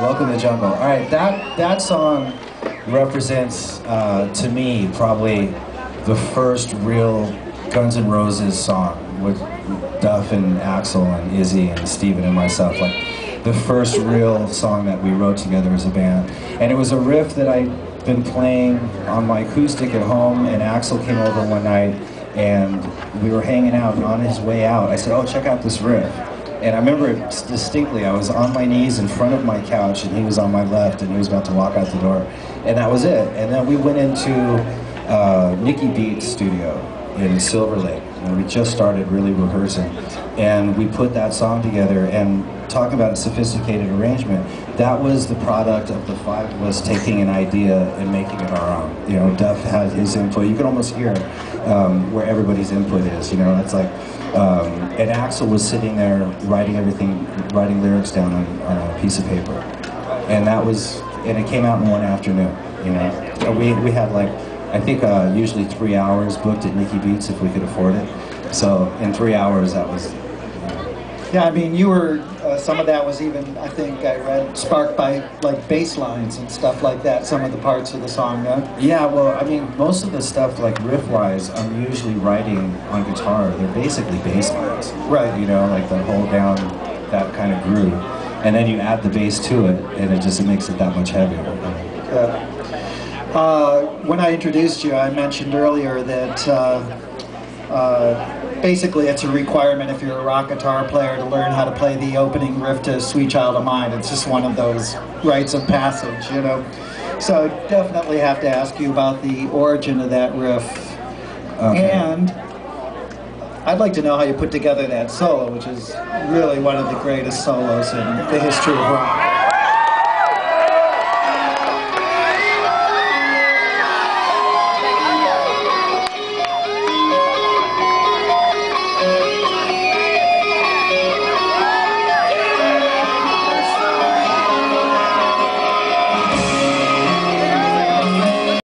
welcome to Jungle. All right, that that song represents uh, to me probably the first real Guns N' Roses song with Duff and Axl and Izzy and Steven and myself. Like the first real song that we wrote together as a band, and it was a riff that I'd been playing on my acoustic at home. And Axl came over one night, and we were hanging out. And on his way out, I said, "Oh, check out this riff." And I remember it distinctly. I was on my knees in front of my couch, and he was on my left, and he was about to walk out the door. And that was it. And then we went into uh, Nikki Beat's studio in Silver Lake. We just started really rehearsing. And we put that song together, and talk about a sophisticated arrangement. That was the product of the five of us taking an idea and making it our own. You know, Duff had his input. You can almost hear um, where everybody's input is. You know, it's like, um, and Axl was sitting there writing everything, writing lyrics down on, on a piece of paper, and that was, and it came out in one afternoon. You know, we we had like, I think uh, usually three hours booked at Nikki Beats if we could afford it. So in three hours, that was Yeah, I mean, you were, uh, some of that was even, I think I read, sparked by like bass lines and stuff like that, some of the parts of the song, yeah? Yeah, well, I mean, most of the stuff, like riff-wise, I'm usually writing on guitar. They're basically bass lines. Right. You know, like the hold down, that kind of groove. And then you add the bass to it, and it just it makes it that much heavier. Yeah. Uh, when I introduced you, I mentioned earlier that uh, uh, basically it's a requirement if you're a rock guitar player to learn how to play the opening riff to Sweet Child of Mine. It's just one of those rites of passage, you know. So I definitely have to ask you about the origin of that riff. Okay. And I'd like to know how you put together that solo, which is really one of the greatest solos in the history of rock.